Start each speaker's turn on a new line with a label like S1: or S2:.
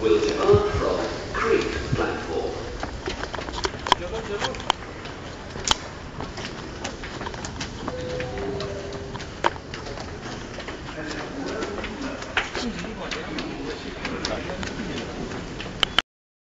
S1: will depart from Creek platform.